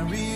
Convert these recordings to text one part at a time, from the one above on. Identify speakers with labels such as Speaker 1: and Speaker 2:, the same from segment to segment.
Speaker 1: carry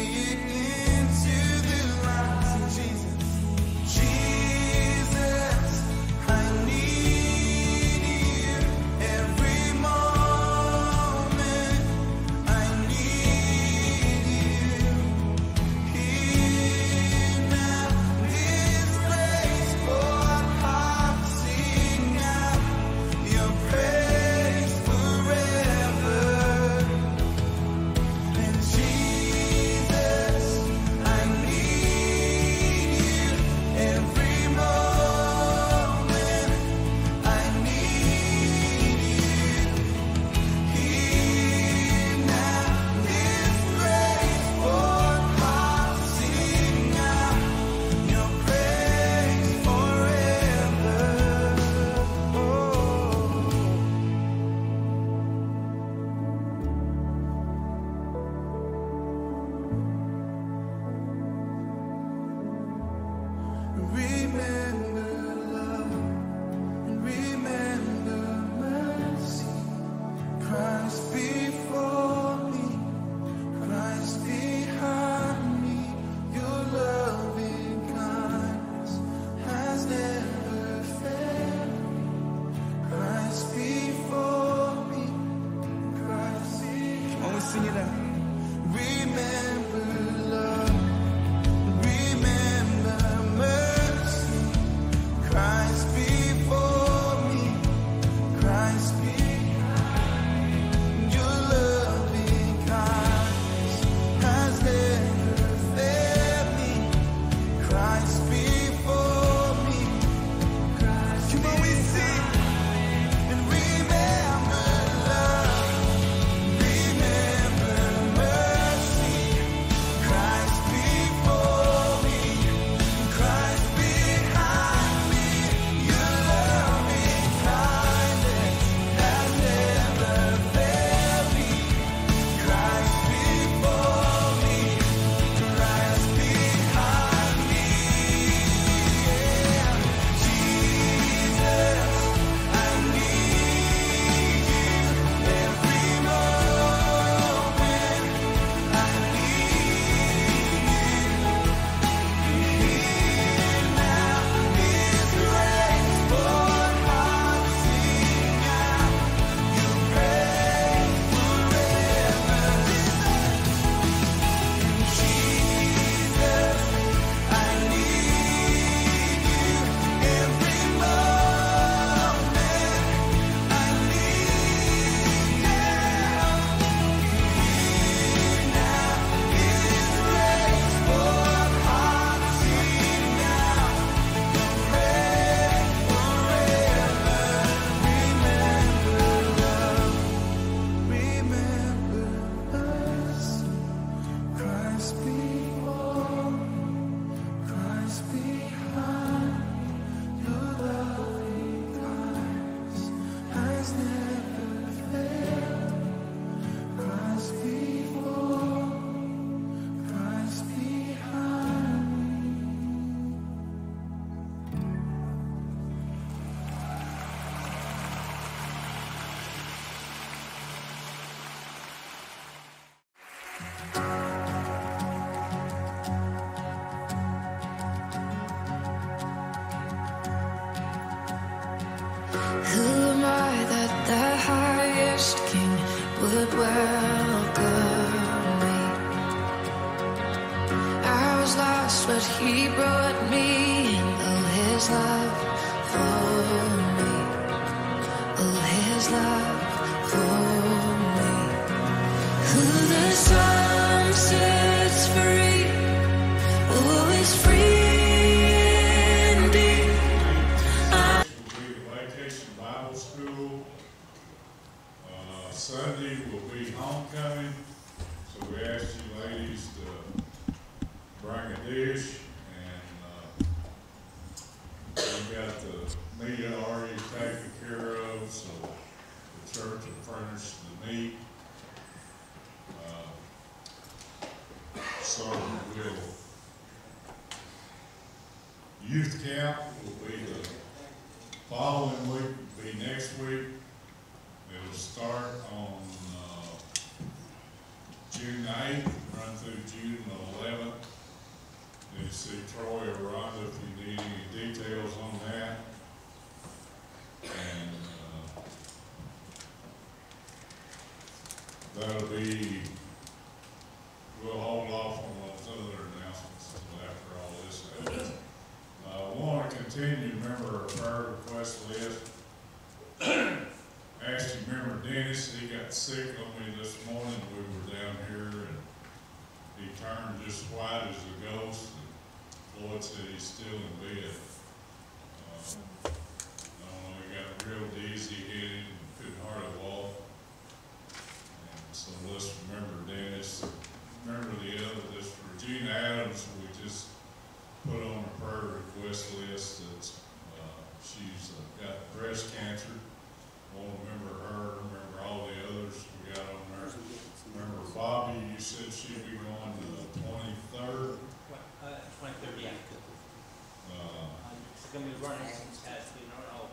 Speaker 2: It's gonna be running some tests, we don't know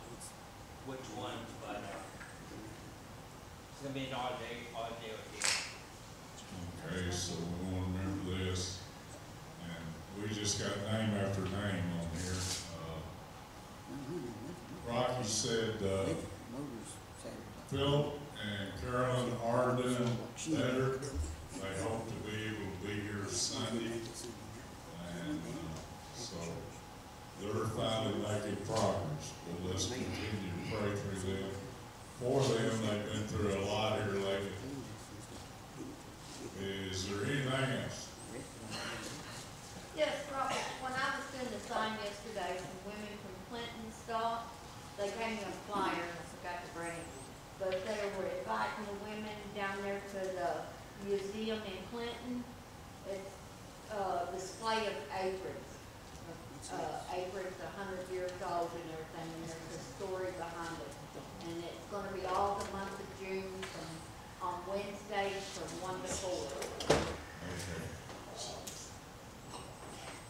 Speaker 2: which ones, but, uh, it's gonna be an all day, all day with you.
Speaker 1: okay, so we want to remember this. And we just got name after name on here. Uh, Rocky said, uh, Philip and Carolyn are doing better. They hope to be able to be here Sunday. And, uh, so they're finally making progress. But let's continue to pray through them. For them, they've been through a lot here lately. Is there anything else?
Speaker 3: Yes, Robert, when I was doing the sign yesterday, some women from Clinton stopped. They gave me a flyer, and I forgot to bring it. But they were inviting the women down there to the museum in Clinton. It's, uh, display of aprons. Uh, aprons a hundred years old and everything, and there's a story behind it. And it's gonna be all the month of June from, on Wednesdays from one to four.
Speaker 1: Okay.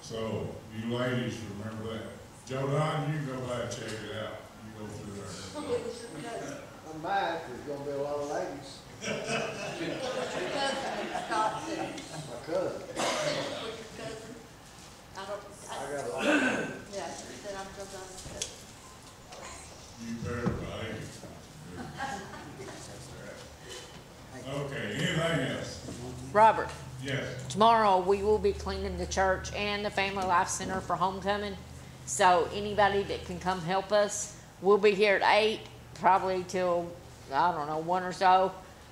Speaker 1: So, you ladies remember that. Joe Don, you can go by and check it out. You go through there.
Speaker 3: It was your cousin.
Speaker 4: I'm back, there's gonna be a lot of ladies.
Speaker 3: Your cousin in Scott said,
Speaker 4: My cousin,
Speaker 3: with your cousin. I don't,
Speaker 4: I
Speaker 3: I,
Speaker 4: got a lot of ladies.
Speaker 3: yeah, she said I'm so done with it.
Speaker 1: You better, buddy. Okay, anything else?
Speaker 5: Robert,
Speaker 1: Yes.
Speaker 5: Tomorrow we will be cleaning the church and the Family Life Center for homecoming. So anybody that can come help us, we'll be here at eight, probably till, I don't know, one or so.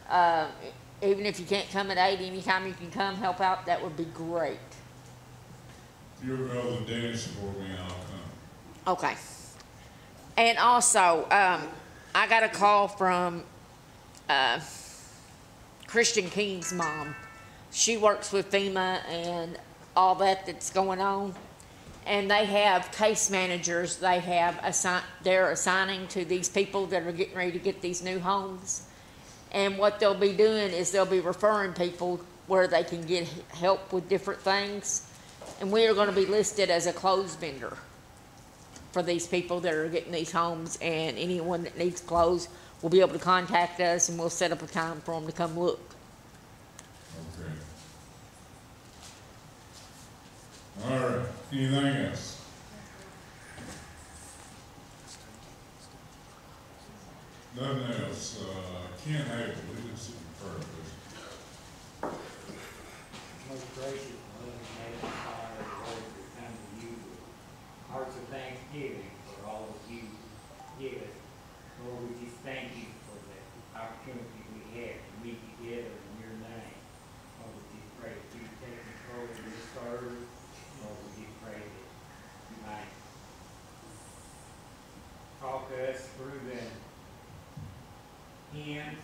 Speaker 5: Uh, even if you can't come at eight, anytime you can come help out, that would be great.
Speaker 1: If you'll go to the dentist for me, I'll come.
Speaker 5: Okay. And also, um, I got a call from, uh, Christian King's mom. She works with FEMA and all that that's going on. And they have case managers, they have assign, they're assigning to these people that are getting ready to get these new homes. And what they'll be doing is they'll be referring people where they can get help with different things. And we are gonna be listed as a clothes vendor for these people that are getting these homes, and anyone that needs clothes will be able to contact us, and we'll set up a time for them to come look.
Speaker 1: All right, anything else? Nothing else. Uh, Ken Havel, he was sitting first.
Speaker 4: Most gracious
Speaker 6: and living native Father, Lord, we
Speaker 7: come to you with hearts of thanksgiving for all that you give us. Lord, we
Speaker 8: just thank you for the opportunity this through the hand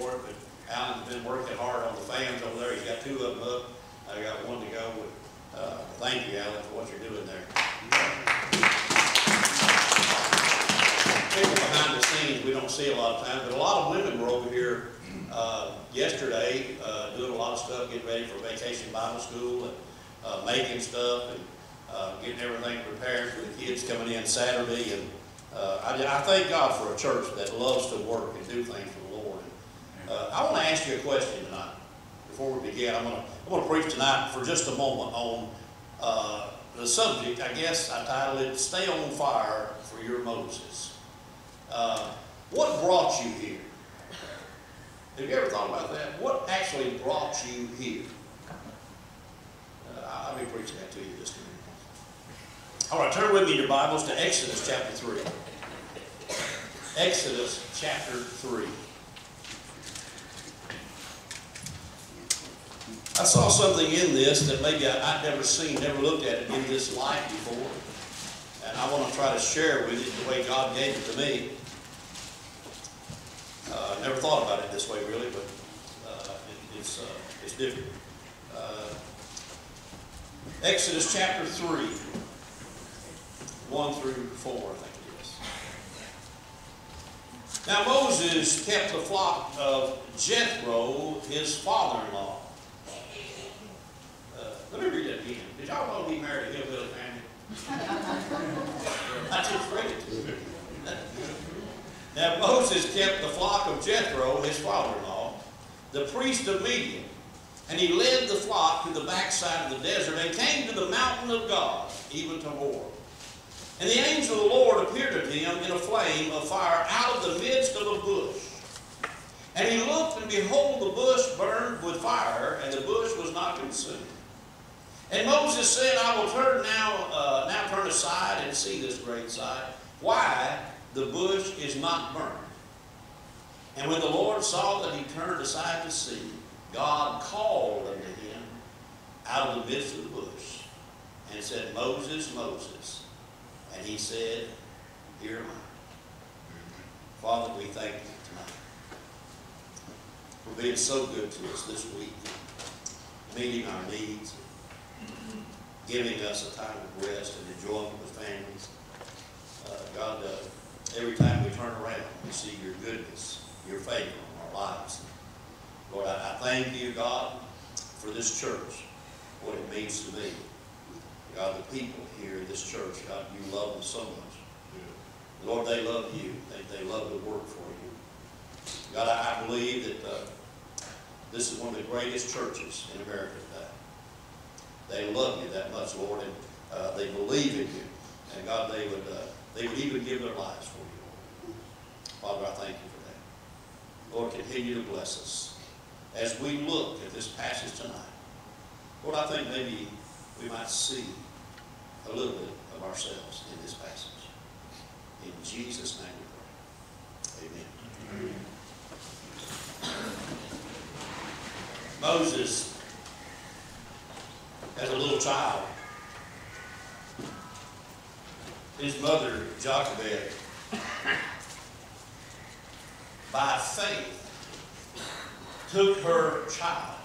Speaker 8: for it, but Alan's been working hard on the fans over there. He's got two of them up. I got one to go. Uh, thank you, Alan, for what you're doing there. People behind the scenes we don't see a lot of times, but a lot of women were over here uh, yesterday uh, doing a lot of stuff, getting ready for vacation Bible school and uh, making stuff and uh, getting everything prepared for the kids coming in Saturday. And uh, I, I thank God for a church that loves to work and do things for the Lord. And, uh, I want to ask you a question tonight. Before we begin, I'm going to I'm going to preach tonight for just a moment on uh, the subject. I guess I titled it "Stay on Fire for Your Moses." Uh, what brought you here? Have you ever thought about that? What actually brought you here? Uh, I'll be preaching that to you just a minute. All right, turn with me your Bibles to Exodus chapter 3. Exodus chapter 3. I saw something in this that maybe I, I'd never seen, never looked at it in this light before. And I want to try to share with you the way God gave it to me. Uh, never thought about it this way really, but uh, it, it's, uh, it's different. Uh, Exodus chapter 3, 1 through 4, I think it is. Now Moses kept the flock of Jethro, his father-in-law. Let me read that again. Did y'all want to be married a hillbilly family? I just read it to. Now Moses kept the flock of Jethro, his father-in-law, the priest of Midian, and he led the flock to the backside of the desert and came to the mountain of God, even to Horeb. And the angel of the Lord appeared to him in a flame of fire out of the midst of a bush. And he looked, and behold, the bush burned with fire, and the bush was not consumed. And Moses said, I will turn now, uh, now turn aside and see this great sight. Why the bush is not burned? And when the Lord saw that he turned aside to see, God called unto him out of the midst of the bush and said, Moses, Moses. And he said, Here am I. Father, we thank you tonight for being so good to us this week, meeting our needs, giving us a time of rest and enjoyment with families. Uh, God, uh, every time we turn around, we see your goodness, your favor on our lives. Lord, I, I thank you, God, for this church, what it means to me. God, the people here in this church, God, you love them so much. Lord, they love you. They, they love to work for you. God, I, I believe that uh, this is one of the greatest churches in America. They love you that much, Lord, and uh, they believe in you. And God, they would, uh, they would even give their lives for you. Father, I thank you for that. Lord, continue to bless us as we look at this passage tonight. Lord, I think maybe we might see a little bit of ourselves in this passage. In Jesus' name we pray. Amen. Moses, as a little child, his mother, Jochebed, by faith, took her child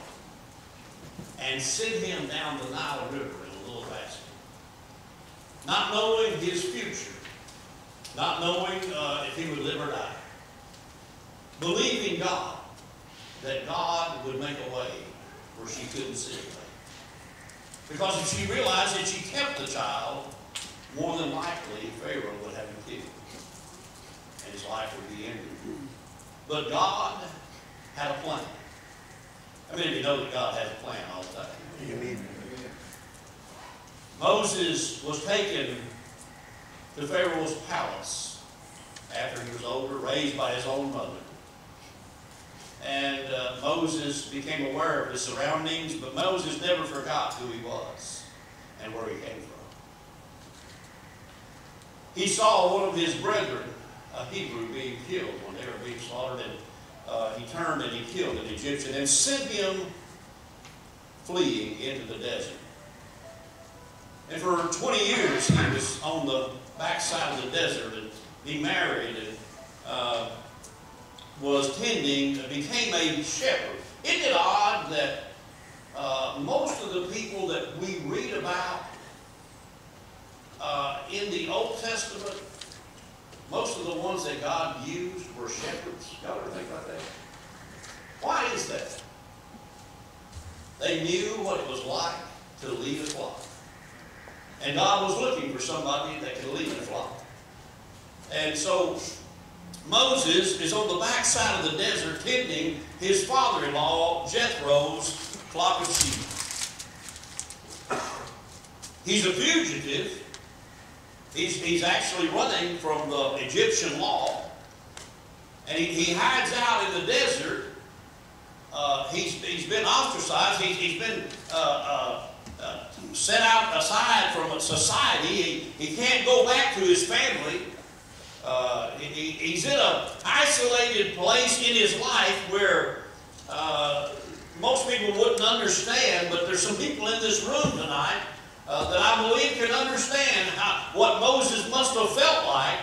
Speaker 8: and sent him down the Nile River in a little basket. Not knowing his future, not knowing uh, if he would live or die, believing God that God would make a way where she couldn't see. Because if she realized that she kept the child, more than likely Pharaoh would have him killed. And his life would be ended. But God had a plan. I mean, you know that God has a plan all the time? Amen. Moses was taken to Pharaoh's palace after he was older, raised by his own mother. And uh, Moses became aware of his surroundings, but Moses never forgot who he was and where he came from. He saw one of his brethren, a Hebrew, being killed when they were being slaughtered, and uh, he turned and he killed an Egyptian and sent him fleeing into the desert. And for 20 years, he was on the backside of the desert, and he married and uh, was tending, became a shepherd. Isn't it odd that uh, most of the people that we read about uh, in the Old Testament, most of the ones that God used were shepherds? Y'all ever think about that? Why is that? They knew what it was like to lead a flock. And God was looking for somebody that could lead a flock. And so Moses is on the backside of the desert tending his father-in-law Jethro's flock of sheep. He's a fugitive. He's, he's actually running from the Egyptian law. And he, he hides out in the desert. Uh, he's, he's been ostracized. He's, he's been uh, uh, uh, set out aside from society. He, he can't go back to his family. Uh, he, he's in an isolated place in his life where uh, most people wouldn't understand, but there's some people in this room tonight uh, that I believe can understand how, what Moses must have felt like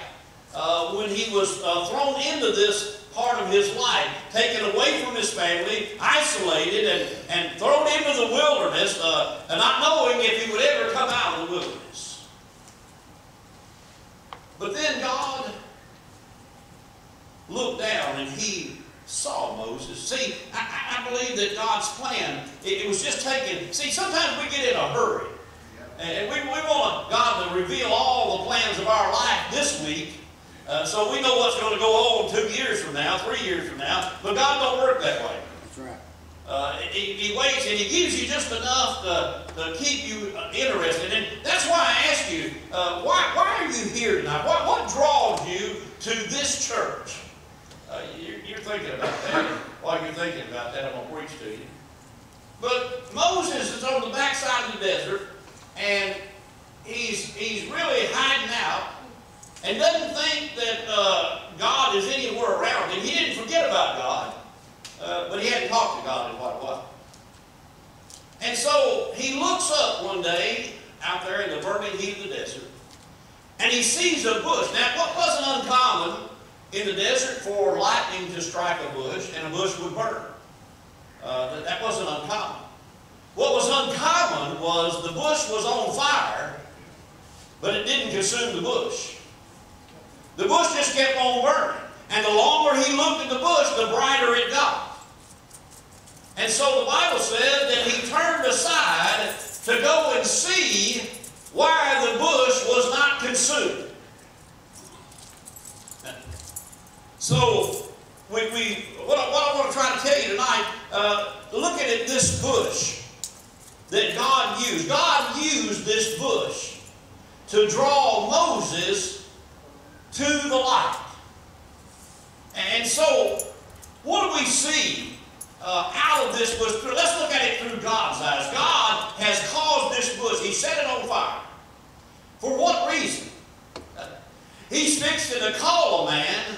Speaker 8: uh, when he was uh, thrown into this part of his life, taken away from his family, isolated, and, and thrown into the wilderness, uh, and not knowing if he would ever come out of the wilderness. But then God looked down and he saw Moses. See, I, I believe that God's plan, it, it was just taken. See, sometimes we get in a hurry. And we, we want God to reveal all the plans of our life this week. Uh, so we know what's going to go on two years from now, three years from now. But God don't work that way.
Speaker 4: That's right.
Speaker 8: Uh, he, he waits and he gives you just enough to, to keep you interested. And that's why I ask you, uh, why, why are you here tonight? What, what draws you to this church? Uh, you're, you're thinking about that. While you're thinking about that, I'm going to preach to you. But Moses is on the backside of the desert, and he's, he's really hiding out and doesn't think that uh, God is anywhere around him. He didn't forget about God. Uh, but he hadn't talked to God in quite a while. And so he looks up one day out there in the burning heat of the desert, and he sees a bush. Now, what wasn't uncommon in the desert for lightning to strike a bush and a bush would burn? Uh, that, that wasn't uncommon. What was uncommon was the bush was on fire, but it didn't consume the bush. The bush just kept on burning. And the longer he looked at the bush, the brighter it got. And so the Bible says that he turned aside to go and see why the bush was not consumed. So, we, we, what, I, what I want to try to tell you tonight, uh, looking at this bush that God used. God used this bush to draw Moses to the light. And so, what do we see uh, out of this bush? Let's look at it through God's eyes. God has caused this bush, He set it on fire. For what reason? He's fixing to call a man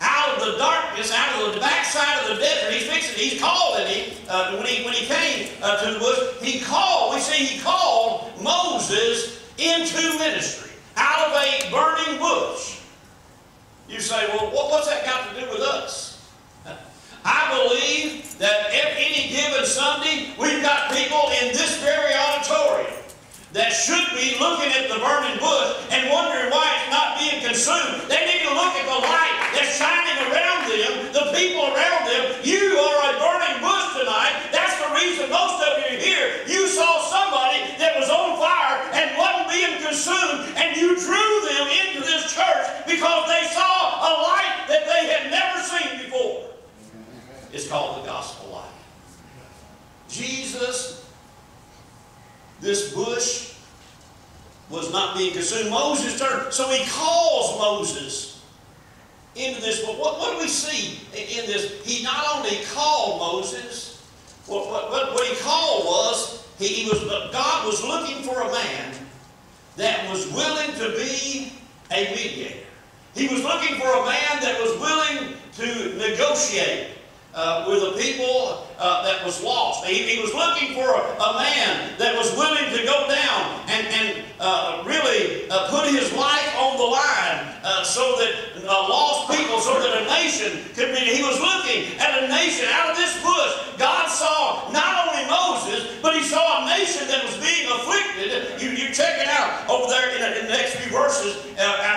Speaker 8: out of the darkness, out of the backside of the desert. He's fixing, he's calling him. Uh, when, he, when he came uh, to the bush, he called, we see he called Moses into ministry out of a burning bush. You say, well, what, what's that got to do with us? I believe that any given Sunday, we've got people in this very auditorium that should be looking at the burning bush and wondering why it's not being consumed. They need to look at the light that's shining around them, the people around them. You are a burning bush tonight. That's the reason most of you are here. You saw somebody that was on fire and wasn't being consumed, and you drew them into this church because they saw a light that they had never seen before. It's called the gospel light. Jesus, this bush, was not being consumed. Moses turned, so he calls Moses into this. But what, what do we see in, this? He not only called Moses, what, what, what, he called was, he, he was, God was looking for a man that was willing to be a mediator. He was looking for a man that was willing to negotiate uh, with a people uh, that was lost. He, he was looking for a, a, man that was willing to go down and, and uh, really uh, put his life on the line uh, so that uh, lost people, so that a nation could be. He was looking at a nation out of this bush. God saw not only Moses, but he saw a nation that was being afflicted. You, you check it out over there in, in the next few verses.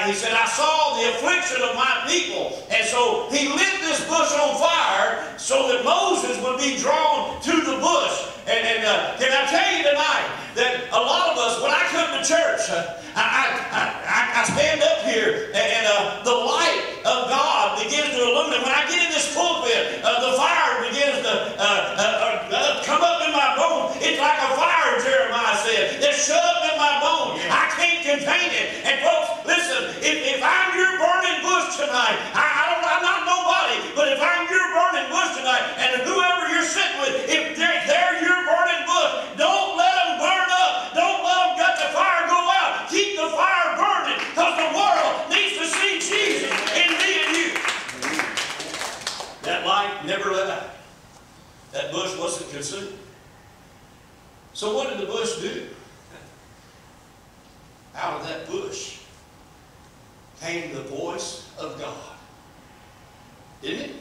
Speaker 8: he said, I saw the affliction of my people. And so he lit this bush on fire so that Moses would be drawn to the bush. And, and uh, can I tell you tonight that a lot of us, when I come to church, uh, I, I, I, I, stand up here and, and uh, the light of God begins to illuminate. When I get in this pulpit, uh, the fire begins to uh, uh, come up in my bones. It's like a fire, Jeremiah said, It's shut up in my bones. I can't contain it. And folks, listen, if, if I'm your burning bush tonight, I, I don't, I'm not nobody, but if I'm your burning bush tonight, and whoever you're sitting with, if they're, they're your burning bush, don't let them burn up. Don't let them get the fire go out. Keep the fire burning, because the world needs to see Jesus in me and you. That light never let out. That bush wasn't consumed. So what did the bush do? Out of that bush came the voice of God. Didn't it?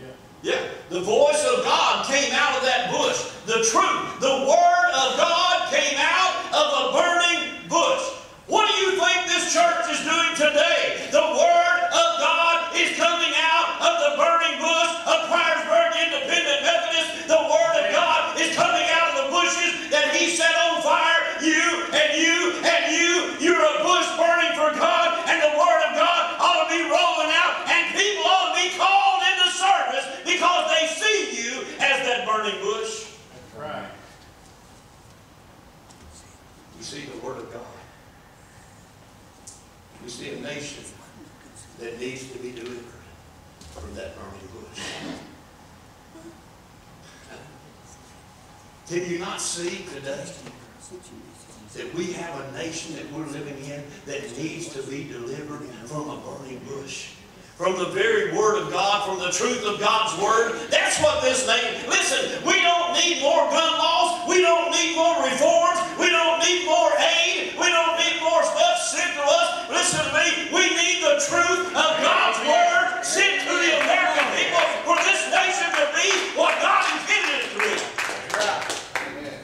Speaker 1: Yeah.
Speaker 8: Yeah, the voice of God came out of that bush. The truth, the Word of God came out of a burning bush. What do you think this church is doing today? The Word of God is coming out of the burning bush of Pryorsburg Independent Methodist. The Word of God is coming out of the bushes that He set on fire. You and you and you, you're a bush burning for God, and the Word of God ought to be rolling out, and people ought to be called into service because they see you as that burning bush.
Speaker 1: That's right.
Speaker 8: We see the Word of God. We see a nation that needs to be delivered from that burning bush. Can you not see today that we have a nation that we're living in that needs to be delivered from a burning bush? From the very Word of God, from the truth of God's Word. That's what this nation. Listen, we don't need more gun laws. We don't need more reforms. We don't need more aid. We don't need more stuff sent to us. Listen to me. We need the truth of God's Word sent to the American people for this nation to be what God intended it to be.
Speaker 4: Amen.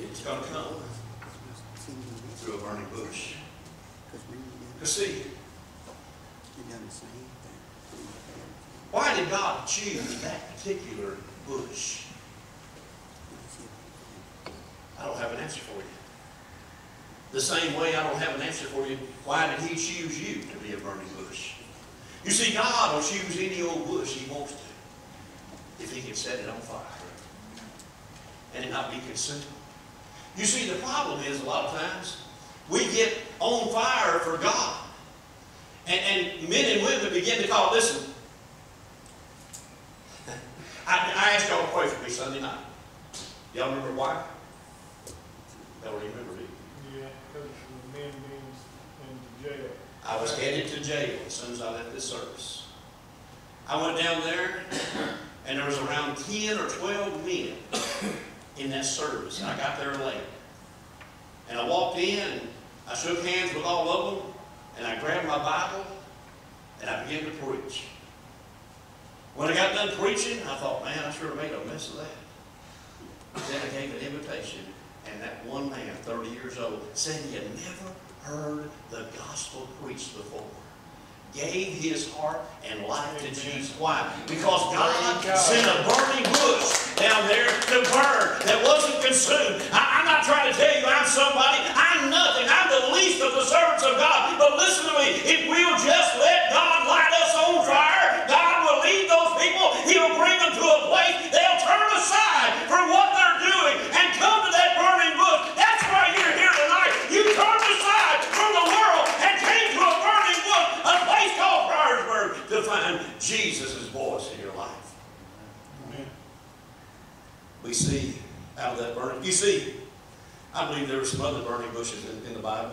Speaker 8: It's going to come through a burning bush. Because see, why did God choose that particular bush? I don't have an answer for you. The same way I don't have an answer for you, why did He choose you to be a burning bush? You see, God will choose any old bush He wants to He can set it on fire and it not be consumed. You see, the problem is a lot of times we get on fire for God. And, and men and women begin to call, listen, I, I asked y'all to pray for me Sunday night. Y'all remember why? Y'all remember, you?
Speaker 1: Yeah, because the men being in jail.
Speaker 8: I was headed to jail as soon as I left this service. I went down there, and there was around 10 or 12 men in that service. And I got there late. And I walked in, I shook hands with all of them, and I grabbed my Bible, and I began to preach. When I got done preaching, I thought, man, I sure made a mess of that. Then I gave an invitation, and that one man, 30 years old, said he had never heard the gospel preached before. Gave his heart and life to Jesus. Why? Because God sent a burning bush down there to burn that wasn't consumed. I, I'm not trying to tell you I'm somebody. I'm nothing. I'm the least of the servants of God. But listen to me. If we'll just let God light us on fire, God will lead those people. He'll bring them to a place they'll turn aside from what they're doing and come to that burning bush. That's why you're here tonight. Jesus' voice in your life. Amen. We see out of that burning. You see, I believe there were some other burning bushes in, in the Bible.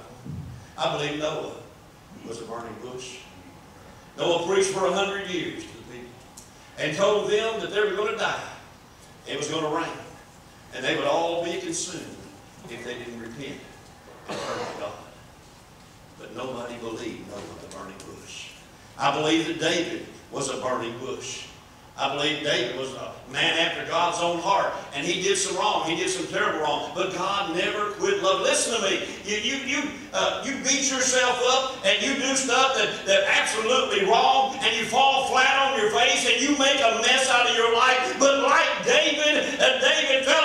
Speaker 8: I believe Noah was a burning bush. Noah preached for a hundred years to the people and told them that they were going to die. It was going to rain. And they would all be consumed if they didn't repent and turn to God. But nobody believed Noah, the burning bush. I believe that David was a burning bush. I believe David was a man after God's own heart, and he did some wrong. He did some terrible wrong, but God never quit love. Listen to me. You you you uh, you beat yourself up, and you do stuff that that absolutely wrong, and you fall flat on your face, and you make a mess out of your life. But like David, uh, David fell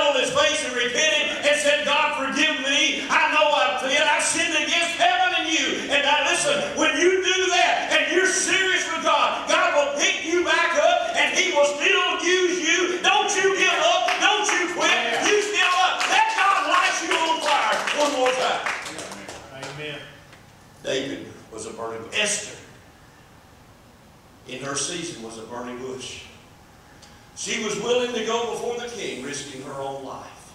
Speaker 8: and He will still use you. Don't you give up. Don't you quit. You still up. Let God light you on fire one more time.
Speaker 1: Amen.
Speaker 8: David was a burning bush. Esther, in her season, was a burning bush. She was willing to go before the king, risking her own life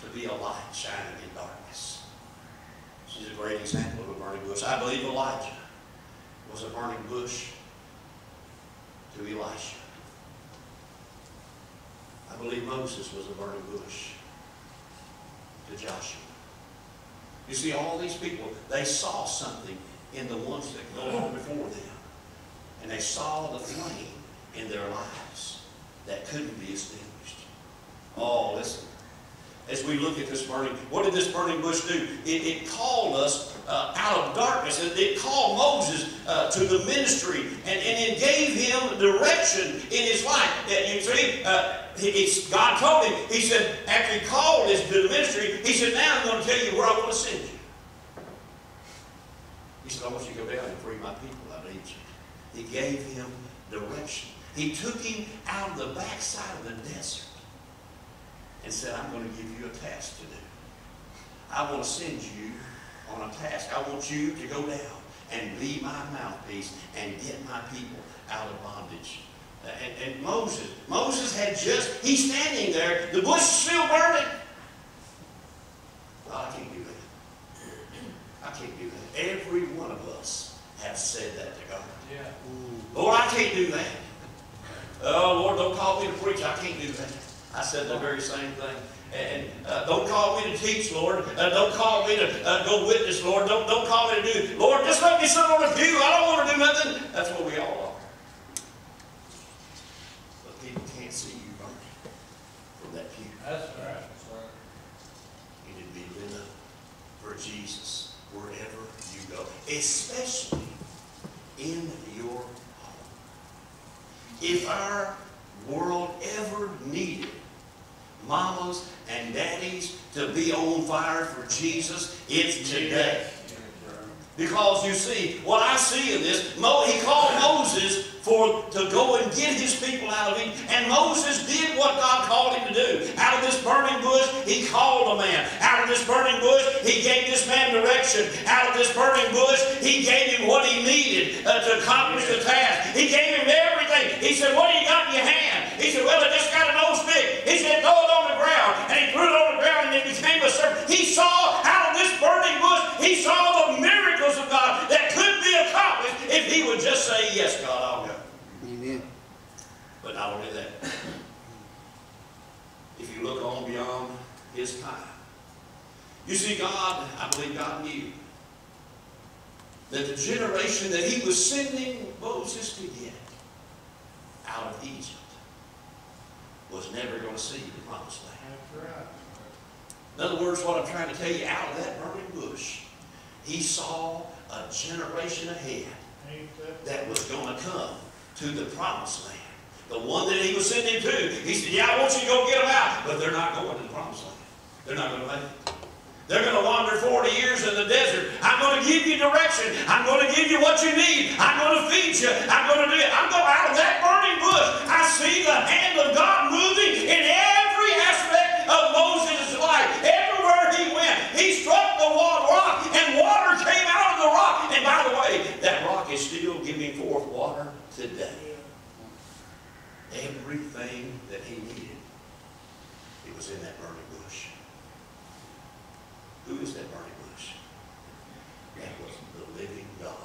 Speaker 8: to be a light shining in darkness. She's a great example of a burning bush. I believe Elijah was a burning bush to Elisha. I believe Moses was a burning bush to Joshua. You see, all these people, they saw something in the ones that go on before them. And they saw the flame in their lives that couldn't be extinguished. Oh, listen. As we look at this burning, what did this burning bush do? It, it called us uh, out of darkness. It, it called Moses uh, to the ministry and, and it gave him direction in his life. And you see, uh, God told him, He said, after He called us to the ministry, He said, Now I'm going to tell you where I want to send you. He said, I want you to go down and free my people out of Egypt. He gave him direction. He took him out of the backside of the desert and said, I'm going to give you a task to do. I want to send you on a task. I want you to go down and be my mouthpiece and get my people out of bondage. Uh, and, and Moses, Moses had just, he's standing there, the bush is still burning. Well, I can't do that. I can't do that. Every one of us have said that to God.
Speaker 1: Yeah.
Speaker 8: Lord, I can't do that. Oh, Lord, don't call me to preach. I can't do that. I said the very same thing. And uh, don't call me to teach, Lord. Uh, don't call me to uh, go witness, Lord. Don't, don't call me to do, Lord, just let me sit on the pew. I don't want to do nothing. That's what we all are. But people can't see you burning from that pew.
Speaker 1: That's right.
Speaker 8: You need to be lit up for Jesus wherever you go, especially in your home. If our world ever needed mamas and daddies to be on fire for Jesus, it's today. Because you see, what I see in this, Mo, he called Moses for to go and get his people out of Egypt. And Moses did what God called him to do. Out of this burning bush, he called a man. Out of this burning bush, he gave this man direction. Out of this burning bush, he gave him what he needed uh, to accomplish the task. He gave him everything. He said, What do you got in your hand? He said, Well, I just got an old stick. He said, Throw it on the ground. And he threw it on the ground and it became a serpent. He saw out of this burning bush, he saw the miracles of God that could be accomplished if he would just say, Yes, God, I'll go. But not only that, if you look on beyond his time, you see, God, I believe God knew that the generation that he was sending Moses to get out of Egypt was never going to see the promised land.
Speaker 1: That's right.
Speaker 8: In other words, what I'm trying to tell you, out of that burning bush, he saw a generation ahead
Speaker 1: that
Speaker 8: was going to come to the promised land. The one that he was sending to. He said, Yeah, I want you to go get them out. But they're not going to the promised land. They're not going to make it. They're going to wander 40 years in the desert. I'm going to give you direction. I'm going to give you what you need. I'm going to feed you. I'm going to do it. I'm going out of that burning bush. I see the hand of God moving in every aspect of Moses' life. Everywhere he went, he struck the rock and water came out of the rock. And by the way, that rock is still giving forth water today. Everything that he needed, it was in that burning bush. Who is that burning bush? That was the living God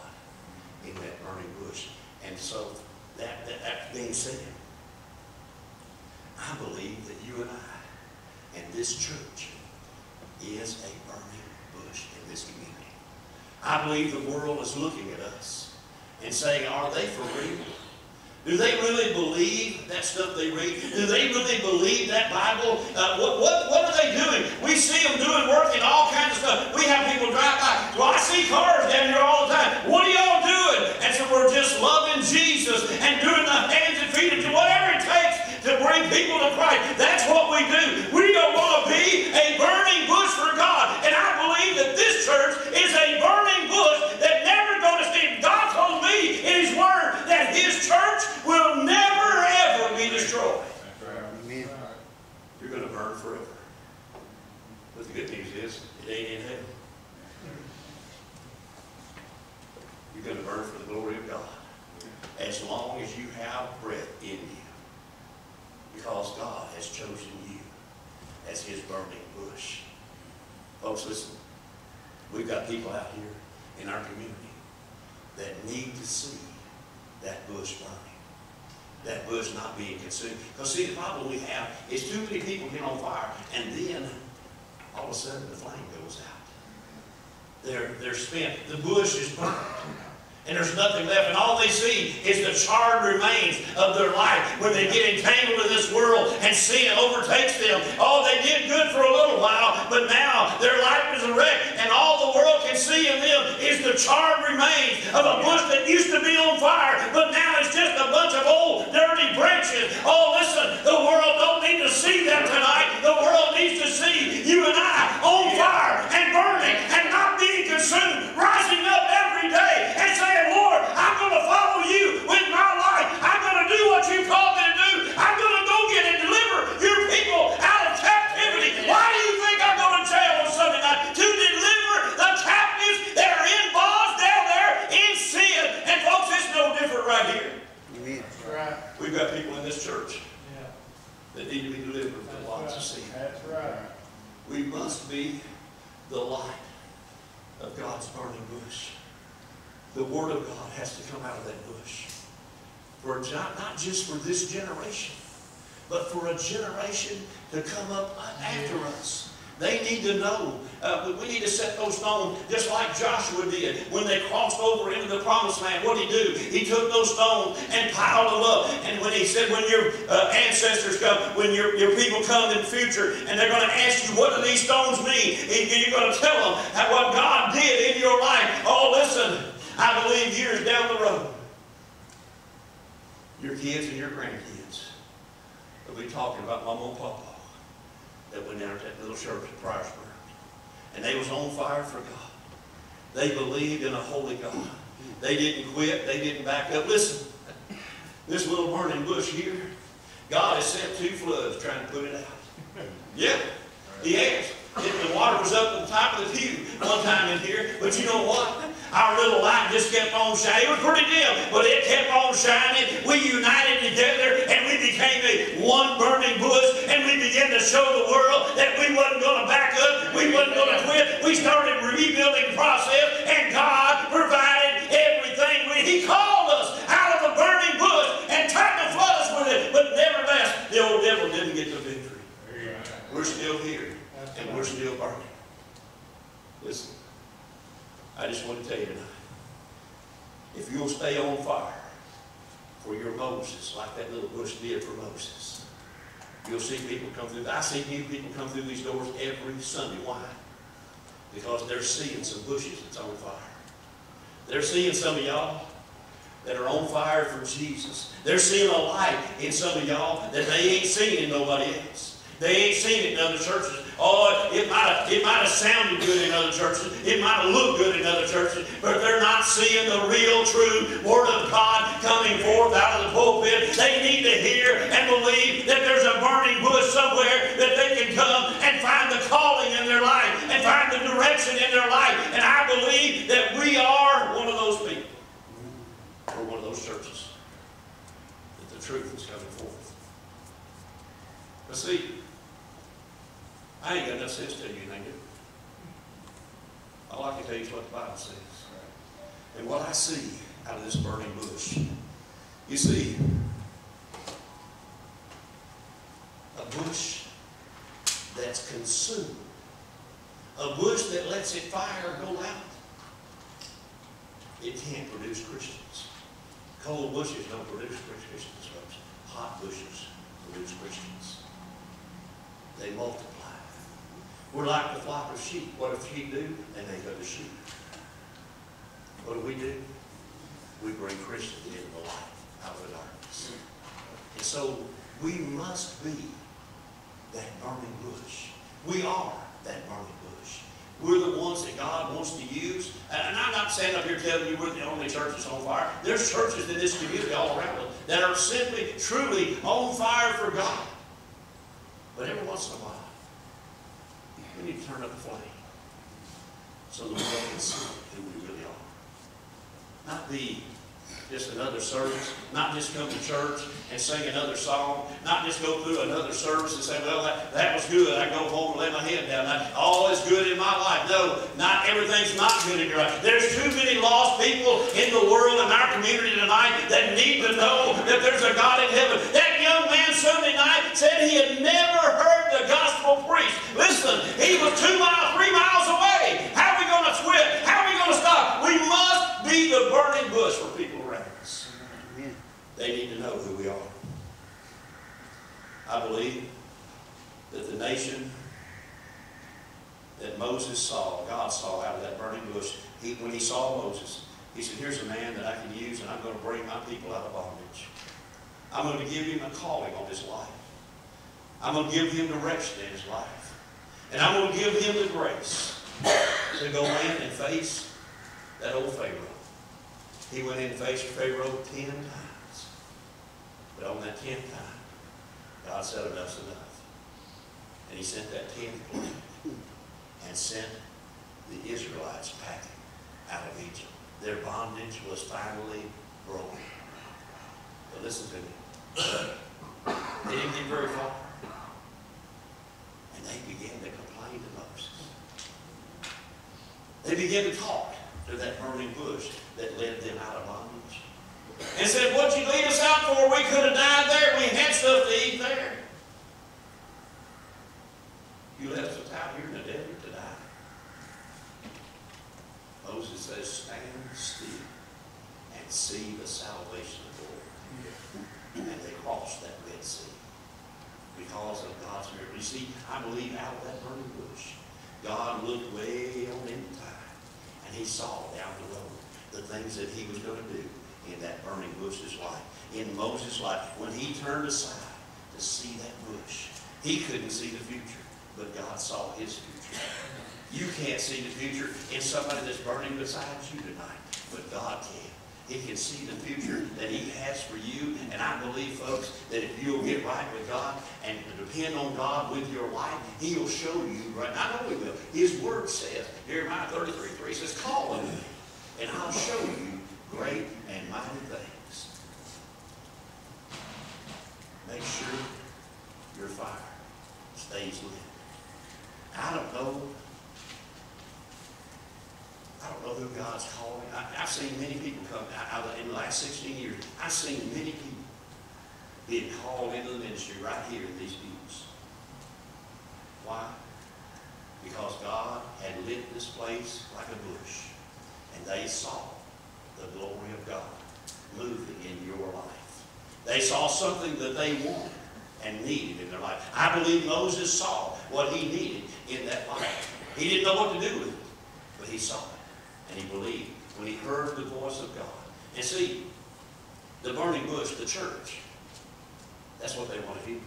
Speaker 8: in that burning bush. And so, that, that, that being said, I believe that you and I and this church is a burning bush in this community. I believe the world is looking at us and saying, are they for real? Do they really believe that stuff they read? Do they really believe that Bible? Uh, what, what, what are they doing? We see them doing work and all kinds of stuff. We have people drive by. Well, I see cars down here all the time. What are y'all doing? And so we're just loving Jesus and doing the hands and feet and whatever it takes to bring people to Christ. That's what we do. We don't want to be a going to burn forever. But the good news is, it ain't in heaven. You're going to burn for the glory of God. As long as you have breath in you. Because God has chosen you as His burning bush. Folks, listen. We've got people out here in our community that need to see that bush burning that bush not being consumed. Because see, the problem we have is too many people get on fire, and then all of a sudden the flame goes out. They're, they're spent. The bush is burned. And there's nothing left. And all they see is the charred remains of their life when they get entangled in this world and sin overtakes them. Oh, they did good for a little while, but now their life is a wreck. And all the world can see in them is the charred remains of a bush that used to be on fire, but now it's just a bunch of old, dirty branches. Oh, listen, the world don't need to see that tonight. The world needs to see you and I on fire and burning and not being consumed, rising up every day and saying, Lord, I'm going to follow you with my life. I'm going to do what you called me to do. I'm going to go get and deliver your people out of captivity. Why do you think I go to jail on Sunday night? To deliver the captives that are in bonds down there in sin. And folks, it's no different right here.
Speaker 4: Amen.
Speaker 6: That's right.
Speaker 8: We've got people in this church
Speaker 6: Yeah.
Speaker 8: that need to be delivered from lots of sin.
Speaker 6: That's right.
Speaker 8: We must be the light of God's burning bush. The Word of God has to come out of that bush. For jo- not just for this generation, but for a generation to come up after us. They need to know. Uh, we need to set those stones just like Joshua did when they crossed over into the promised land. What did he do? He took those stones and piled them up. And when he said, when your uh, ancestors come, when your, your people come in the future, and they're going to ask you, what do these stones mean? And you're going to tell them how, what God did in your life. Oh, listen, I believe years down the road, your kids and your grandkids will be talking about Mama and Papa that went down to that little church in Pryorsburg. And they was on fire for God. They believed in a holy God. They didn't quit. They didn't back up. Listen, this little burning bush here, God has sent two floods trying to put it out. Yeah, He has. It- The water was up the top of the pew one time in here, but you know what? Our little light just kept on shining. It was pretty dim, but it kept on shining. We united together and we became a one burning bush and we began to show the world that we wasn't going to back up. We wasn't going to quit. We started rebuilding process and God provided everything. We- He called us out of the burning bush and tried to flood us with it, but nevertheless, the old devil didn't get the victory. We're still here and we're still burning. Listen, I just want to tell you tonight, if you'll stay on fire for your Moses, like that little bush did for Moses, you'll see people come through. I see new people come through these doors every Sunday. Why? Because they're seeing some bushes that's on fire. They're seeing some of y'all that are on fire for Jesus. They're seeing a light in some of y'all that they ain't seen in nobody else. They ain't seen it in other churches. Oh, it might have it might have sounded good in other churches. It might have looked good in other churches, but they're not seeing the real, true Word of God coming forth out of the pulpit. They need to hear and believe that there's a burning bush somewhere that they can come and find the calling in their life and find the direction in their life. And I believe that we are one of those people. We're one of those churches. That the truth is coming forth. But see, I ain't got enough sense to tell you anything? All I can tell you is what the Bible says. And what I see out of this burning bush, you see, a bush that's consumed, a bush that lets its fire go out. It can't produce Christians. Cold bushes don't produce Christians. Hot bushes produce Christians. They multiply. We're like the flock of sheep. What do sheep do? And they go to sheep. What do we do? We bring Christians into the light out of the darkness. And so we must be that burning bush. We are that burning bush. We're the ones that God wants to use. And I'm not standing up here telling you we're the only church that's on fire. There's churches in this community all around us that are simply, truly on fire for God. But every once in a while, we need to turn up the flame so the world can see who we really are. Not be just another service, not just come to church and sing another song, not just go through another service and say, well, that, that was good. I go home and lay my head down. That, all is good in my life. No, not everything's not good in your life. There's too many lost people in the world in our community tonight that need to know that there's a God in heaven. That young man Sunday night said he had never heard the gospel preached. Listen, he was two miles, three miles away. How are we going to quit? How are we going to stop? We must be the burning bush for people around us. They need to know who we are. I believe that the nation that Moses saw, God saw out of that burning bush, he, when he saw Moses, he said, here's a man that I can use and I'm going to bring my people out of bondage. I'm going to give him a calling on his life. I'm going to give him direction in his life. And I'm going to give him the grace to go in and face that old Pharaoh. He went in and faced Pharaoh ten times. But on that tenth time, God said enough's enough. And he sent that tenth plague and sent the Israelites packing out of Egypt. Their bondage was finally broken. But listen to me. They didn't get very far. And they began to complain to Moses. They began to talk to that burning bush that led them out of bondage. And said, What'd you lead us out for? We could have died there. We had stuff to eat there. You left us out here in the desert to die. Moses says, Stand still and see the salvation of the Lord. And they crossed that Red Sea because of God's miracle. You see, I believe out of that burning bush, God looked way on in time, and he saw down the road the things that he was going to do in that burning bush's life. In Moses' life, when he turned aside to see that bush, he couldn't see the future, but God saw his future. You can't see the future in somebody that's burning beside you tonight, but God can. He can see the future that He has for you. And I believe, folks, that if you'll get right with God and depend on God with your life, He'll show you right. I know He will. His Word says, Jeremiah 33 3 says, Call on me, and I'll show you great and mighty things. Make sure your fire stays lit. I don't know I don't know who God's calling. I, I've seen many people come out, out in the last 16 years. I've seen many people being called into the ministry right here in these pews. Why? Because God had lit this place like a bush, and they saw the glory of God moving in your life. They saw something that they wanted and needed in their life. I believe Moses saw what he needed in that life. He didn't know what to do with it, but he saw it. And he believed when he heard the voice of God. And see, the burning bush, the church, that's what they want to hear.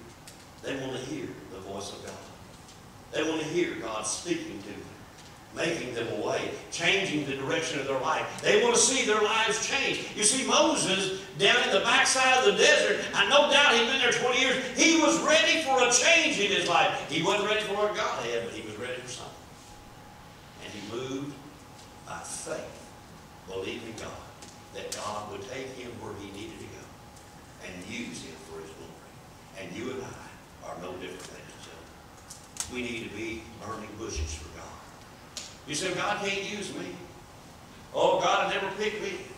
Speaker 8: They want to hear the voice of God. They want to hear God speaking to them, making them away, changing the direction of their life. They want to see their lives change. You see, Moses, down in the backside of the desert, I no doubt he'd been there 20 years, he was ready for a change in his life. He wasn't ready for what God had, but he was ready for something. And he moved by faith, believing God, that God would take him where he needed to go. and use him for his glory. And you and I are no different than each other. We need to be burning bushes for God. You say, God can't use me. Oh, God never picked me.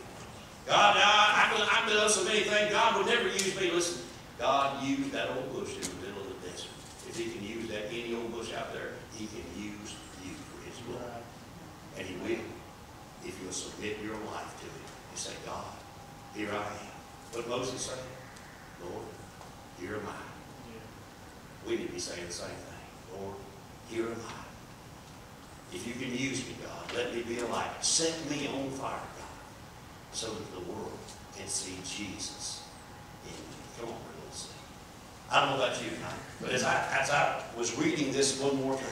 Speaker 8: God, I, I've, done, I've done so many things. God would never use me. Listen, God used that old bush in the middle of the desert. If he can use that any old bush out there, he can use you for his glory. And he will. If you'll submit your life to him and say, God, here I am. What Moses said? Lord, here am I. We need to be saying the same thing. Lord, here am I. If you can use me, God, let me be a light. Set me on fire, so that the world can see Jesus in me. Come on, sing. I don't know about you but as I, as I was reading this one more time,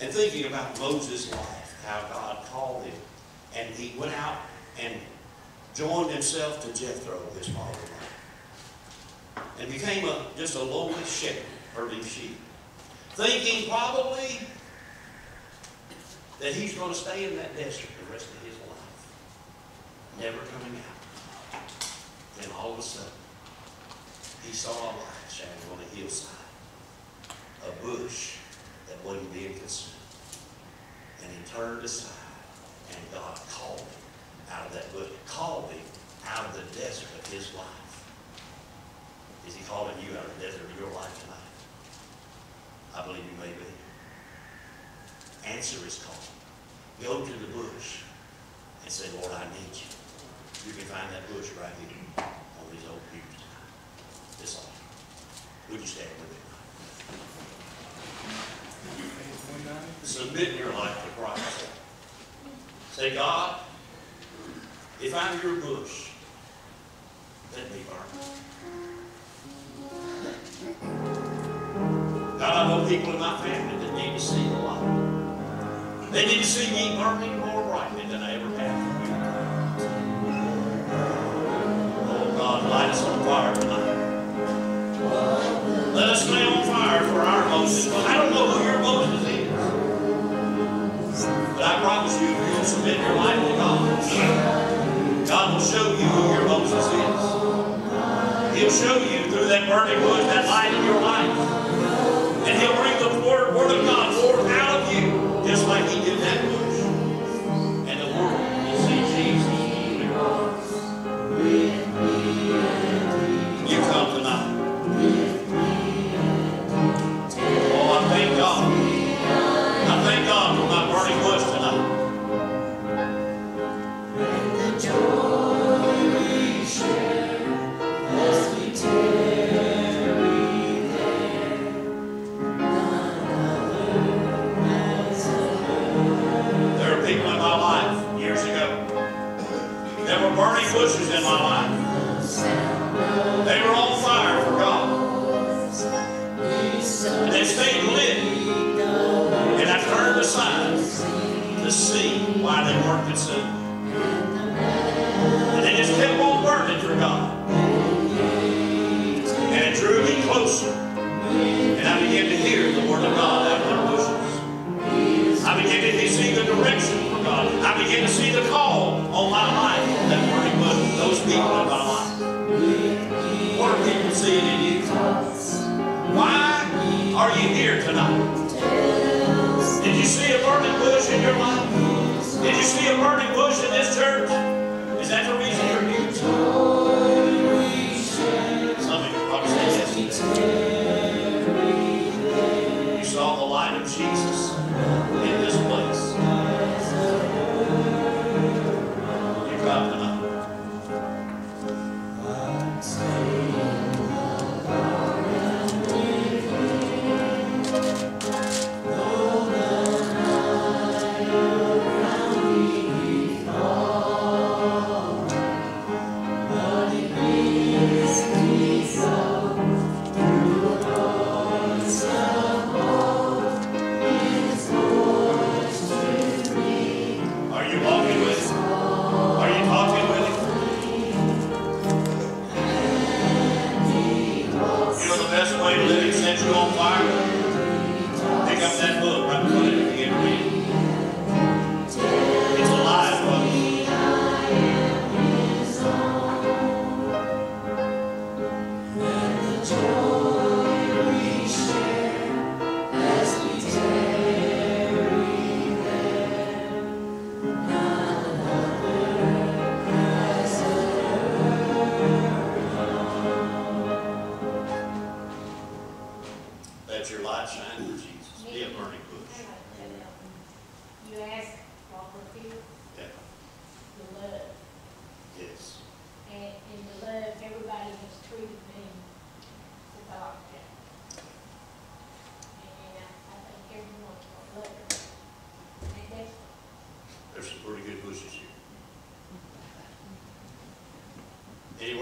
Speaker 8: and thinking about Moses' life, how God called him, and he went out and joined himself to Jethro, his father-in-law, and became a, just a lowly shepherd herding sheep, thinking probably that he's going to stay in that desert the rest of his life, never coming out. Then all of a sudden, he saw a light shining on a hillside, a bush that wasn't being consumed. And he turned aside, and God called him out of that bush, called him out of the desert of his life. Is he calling you out of the desert of your life tonight? I believe you may be. Answer his call. Go to the bush and say, Lord, I need you. You can find that bush right here on these old pews. This altar. Would you stand with me? Submit your life to Christ. Say, God, if I'm your bush, let me burn. God, I know people in my family that need to see the light. They need to see me burning more brightly than I ever have light us on fire tonight. Let us stay on fire for our Moses. I don't know who your Moses is. But I promise you, if you'll submit your life to God, God will show you who your Moses is. He'll show you through that burning bush, that light in your life.